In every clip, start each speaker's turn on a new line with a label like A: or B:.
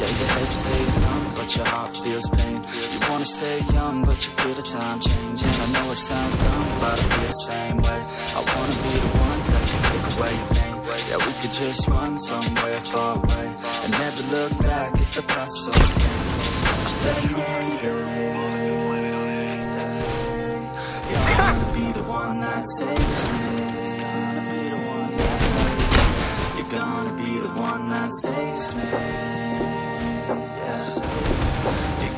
A: Yeah,
B: your head stays numb, but your heart feels pain. You wanna stay young, but you feel the time change. And I know it sounds dumb, but I feel the same way. I wanna be the one that can take away your pain. Yeah, we could just run somewhere far away And never look back at the past so I be the one that saves me. You're gonna be the one that saves me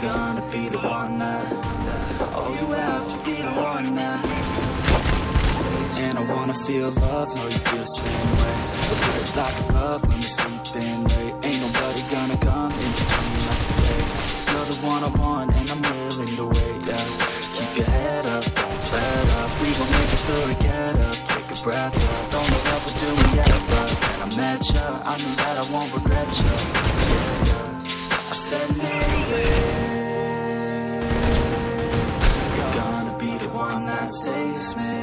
B: gonna be the one that Oh, you have to be the one that saves And I wanna feel love, know you feel the same way. We fit like a glove when we're sleeping late Ain't nobody gonna come in between us today. You're the one I want and I'm willing to wait, yeah. Keep your head up, don't let up. We gon' make it through it, get up, take a breath, yeah. Don't know what we're doing yet, but I met ya I knew that I won't regret ya, yeah, yeah I said maybe saves me.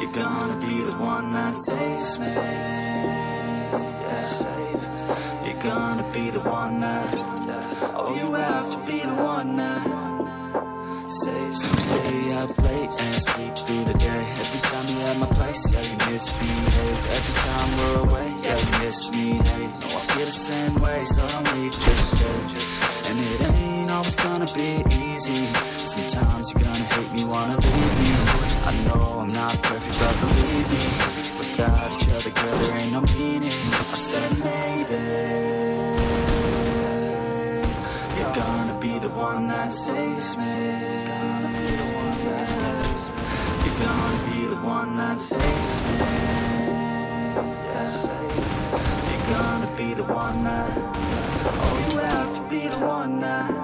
B: You're gonna be the one that saves me. Save You're gonna be the one that Oh, you have to be the one that saves me. Stay up late and sleep through the day. Every time you're at my place, yeah, you misbehave. Every time we're away, yeah, you miss me, hey No, I feel the same way, so don't leave, just stay. And it ain't always gonna be easy. Sometimes you're gonna hate me, wanna leave me. I know I'm not perfect, but believe me Without each other, girl, there ain't no meaning. I said maybe You're gonna be the one that saves me. You're gonna be the one that saves me. You're gonna be the one that Oh, you have to be the one that